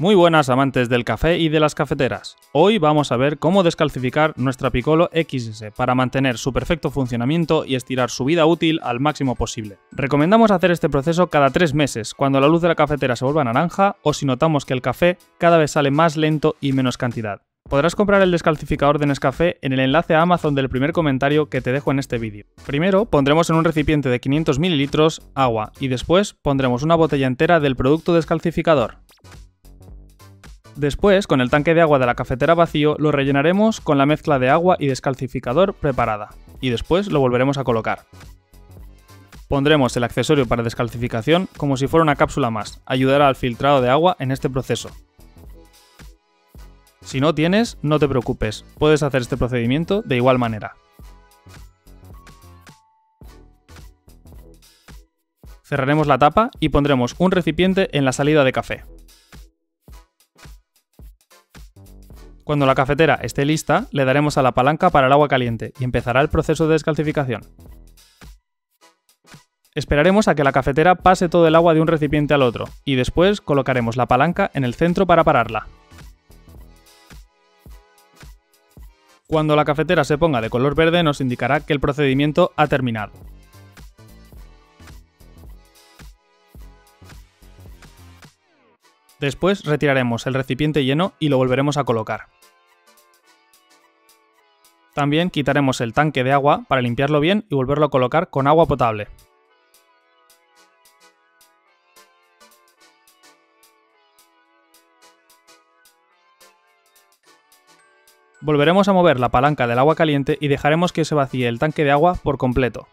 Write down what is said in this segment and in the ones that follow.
Muy buenas amantes del café y de las cafeteras. Hoy vamos a ver cómo descalcificar nuestra Piccolo XS para mantener su perfecto funcionamiento y estirar su vida útil al máximo posible. Recomendamos hacer este proceso cada 3 meses, cuando la luz de la cafetera se vuelva naranja o si notamos que el café cada vez sale más lento y menos cantidad. Podrás comprar el descalcificador de Nescafé en el enlace a Amazon del primer comentario que te dejo en este vídeo. Primero pondremos en un recipiente de 500 ml agua y después pondremos una botella entera del producto descalcificador. Después, con el tanque de agua de la cafetera vacío, lo rellenaremos con la mezcla de agua y descalcificador preparada, y después lo volveremos a colocar. Pondremos el accesorio para descalcificación como si fuera una cápsula más, ayudará al filtrado de agua en este proceso. Si no tienes, no te preocupes, puedes hacer este procedimiento de igual manera. Cerraremos la tapa y pondremos un recipiente en la salida de café. Cuando la cafetera esté lista, le daremos a la palanca para el agua caliente y empezará el proceso de descalcificación. Esperaremos a que la cafetera pase todo el agua de un recipiente al otro y después colocaremos la palanca en el centro para pararla. Cuando la cafetera se ponga de color verde nos indicará que el procedimiento ha terminado. Después retiraremos el recipiente lleno y lo volveremos a colocar. También quitaremos el tanque de agua para limpiarlo bien y volverlo a colocar con agua potable. Volveremos a mover la palanca del agua caliente y dejaremos que se vacíe el tanque de agua por completo.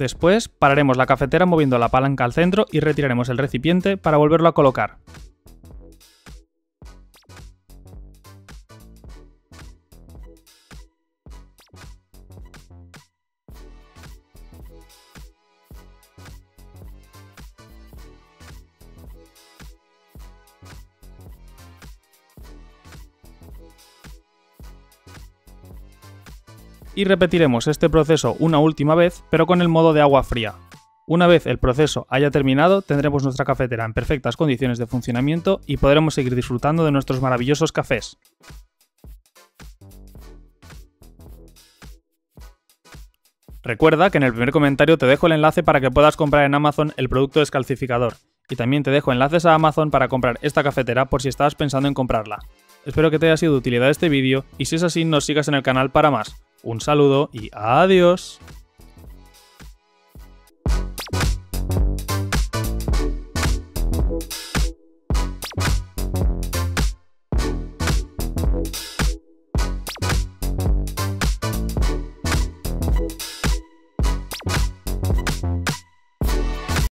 Después pararemos la cafetera moviendo la palanca al centro y retiraremos el recipiente para volverlo a colocar. Y repetiremos este proceso una última vez, pero con el modo de agua fría. Una vez el proceso haya terminado, tendremos nuestra cafetera en perfectas condiciones de funcionamiento y podremos seguir disfrutando de nuestros maravillosos cafés. Recuerda que en el primer comentario te dejo el enlace para que puedas comprar en Amazon el producto descalcificador, y también te dejo enlaces a Amazon para comprar esta cafetera por si estabas pensando en comprarla. Espero que te haya sido de utilidad este vídeo y si es así nos sigas en el canal para más. Un saludo y adiós.